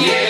Yeah.